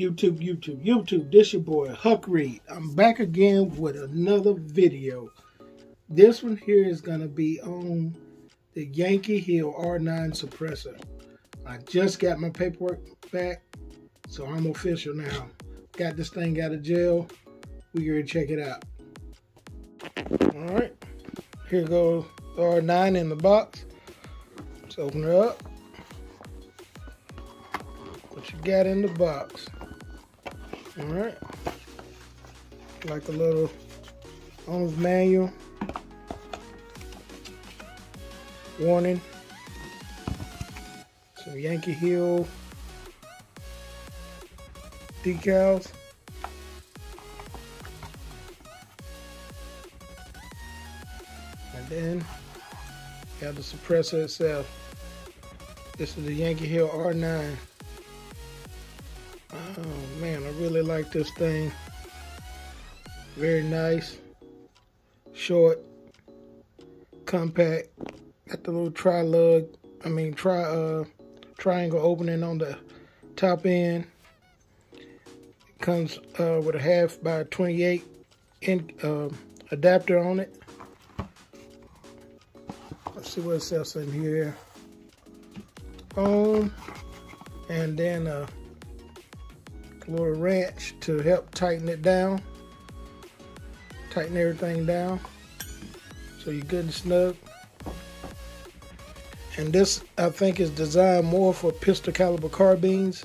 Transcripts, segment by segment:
YouTube, YouTube, YouTube. This your boy Huck Reed. I'm back again with another video. This one here is gonna be on the Yankee Hill R9 suppressor. I just got my paperwork back, so I'm official now. Got this thing out of jail. We gonna check it out. All right, here goes R9 in the box. Let's open it up. What you got in the box? All right, like a little owner's manual, warning, some Yankee Hill decals. And then you have the suppressor itself. This is the Yankee Hill R9. Oh man, I really like this thing. Very nice, short, compact. Got the little tri lug, I mean tri uh triangle opening on the top end. Comes uh, with a half by 28 in, uh, adapter on it. Let's see what else in here. Foam, and then a little wrench to help tighten it down. Tighten everything down so you're good and snug. And this, I think, is designed more for pistol caliber carbines.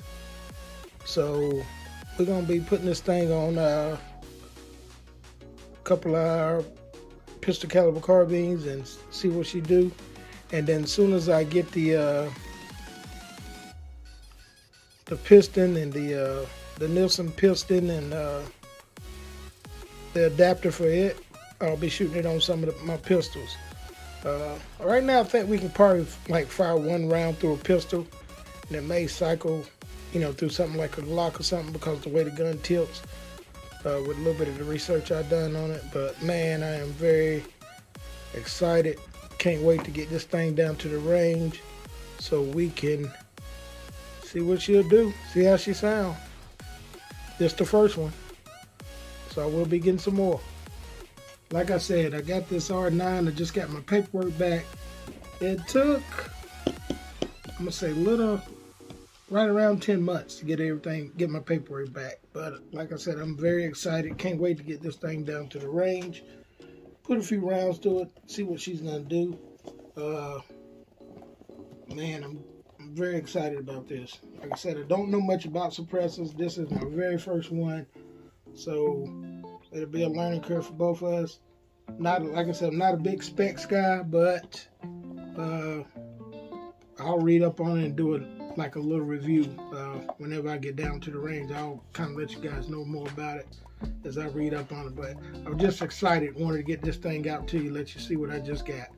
So we're gonna be putting this thing on a couple of our pistol caliber carbines and see what she do. And then as soon as I get the uh, the piston and the uh, the Nielsen piston and uh, the adapter for it, I'll be shooting it on some of the, my pistols. Uh, right now, I think we can probably like fire one round through a pistol, and it may cycle, you know, through something like a Glock or something because the way the gun tilts. Uh, with a little bit of the research I've done on it, but man, I am very excited. Can't wait to get this thing down to the range so we can see what she'll do, see how she sounds. This the first one. So I will be getting some more. Like I said, I got this R9. I just got my paperwork back. It took, I'm gonna say little, right around 10 months to get everything, get my paperwork back. But like I said, I'm very excited. Can't wait to get this thing down to the range. Put a few rounds to it, see what she's gonna do. Uh, man, I'm very excited about this. Like I said, I don't know much about suppressors. This is my very first one. So it'll be a learning curve for both of us. Not like I said, I'm not a big specs guy, but uh, I'll read up on it and do it like a little review uh, whenever I get down to the range. I'll kind of let you guys know more about it as I read up on it. But I'm just excited, wanted to get this thing out to you, let you see what I just got.